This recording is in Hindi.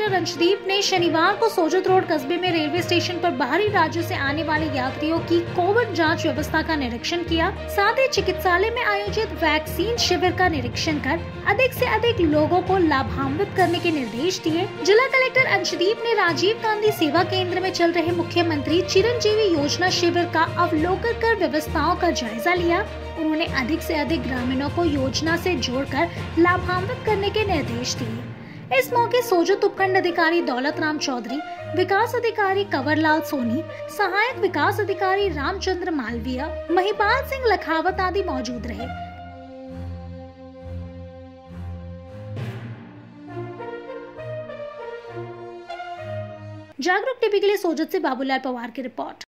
कलेक्टर रंजदीप ने शनिवार को सोजत रोड कस्बे में रेलवे स्टेशन पर बाहरी राज्यों से आने वाले यात्रियों की कोविड जाँच व्यवस्था का निरीक्षण किया। साथ ही चिकित्सालय में आयोजित वैक्सीन शिविर का निरीक्षण कर अधिक से अधिक लोगों को लाभान्वित करने के निर्देश दिए। जिला कलेक्टर अंशदीप ने राजीव गांधी सेवा केंद्र में चल रहे मुख्यमंत्री चिरंजीवी योजना शिविर का अवलोकन कर व्यवस्थाओं का जायजा लिया। उन्होंने अधिक से अधिक ग्रामीणों को योजना से जोड़कर लाभान्वित करने के निर्देश दिए। इस मौके सोजत उपखंड अधिकारी दौलत राम चौधरी, विकास अधिकारी कंवरलाल सोनी, सहायक विकास अधिकारी रामचंद्र मालवीय, महिपाल सिंह लखावत आदि मौजूद रहे। जागरूक टीवी के लिए सोजत से बाबूलाल पवार की रिपोर्ट।